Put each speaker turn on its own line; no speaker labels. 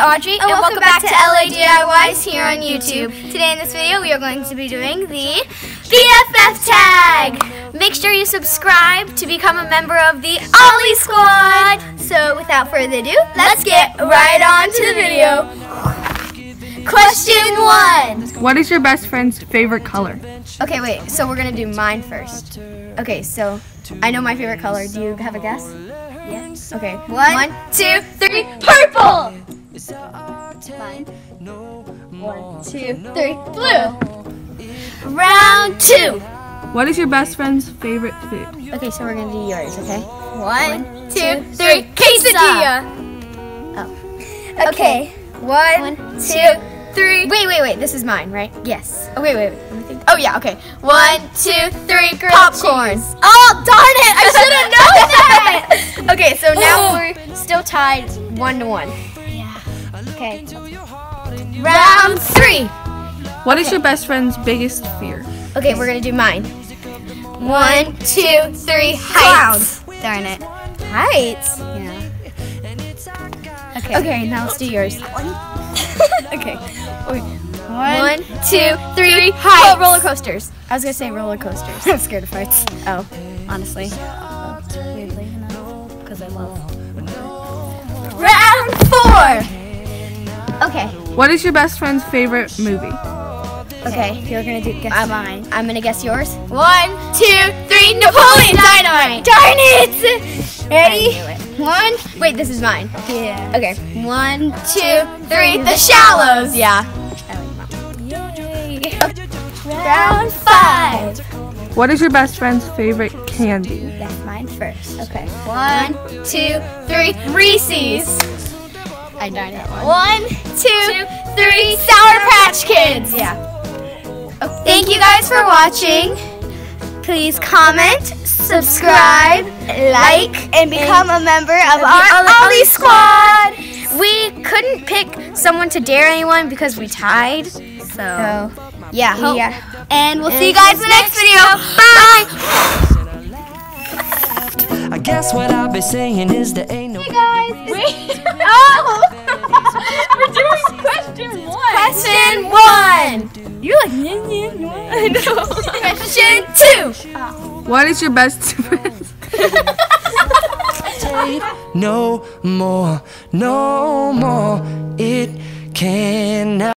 Audrey,
and welcome back to
LA
DIYs here on YouTube.
Today in this video, we are going to be doing the BFF tag. Make sure you subscribe to become a member of the Ollie Squad. So without further ado, let's get right on to the video. Question one.
What is your best friend's favorite color?
Okay, wait. So we're gonna do mine first. Okay, so I know my favorite color. Do you have a guess?
Yes.
Okay.
One,
One, two, three. Purple. Mine. One, two, three. Blue.
Round two.
What is your best friend's favorite food?
Okay, so we're gonna do yours. Okay.
One, two, three. Quesadilla.
Oh. Okay. One, two, three. Wait, wait, wait. This is mine, right? Yes. Oh, wait, wait, wait. Let me think. Oh, yeah. Okay. One, two, three. Popcorn.
Oh, darn it! I should have known that.
Okay, so now oh. we're still tied one to one.
yeah.
Okay.
Round three.
What is your best friend's biggest fear?
Okay, we're gonna do mine. One, two, three. Heights.
Darn it.
Heights.
Yeah.
Okay. Okay, now let's do yours. okay.
One,
One, two, three.
Heights.
Oh, roller coasters. I was gonna say roller coasters.
I'm scared of heights.
Oh.
Honestly. Weirdly Because I love.
Round four. Okay.
What is your best friend's favorite movie?
Okay. You're gonna do guess
Uh, mine.
I'm gonna guess yours.
One, two, three. Napoleon Dynamite.
Darn it! Ready?
I
One. Wait, this is mine.
Yeah.
Okay. One, two, three. The Shallows. Yeah.
Yay.
Round five.
What is your best friend's favorite candy?
That's mine first.
Okay. One, two, three. Reese's.
I darn it.
One, two, three. Sour Patch Kids. Yeah.
Oh, thank you guys for watching. Please comment, subscribe, like, and become a member of our Ollie Squad.
We couldn't pick someone to dare anyone because we tied. So, yeah. hope-
Yeah. And we'll see you guys in the next video.
Bye.
I guess what I'll be saying is there ain't no.
Hey guys.
Wait. Oh. We're doing question one. Question one.
You're like, yeah, yeah, yeah.
I know. Question two. Oh.
What is your best friend's
No more, no more. It cannot.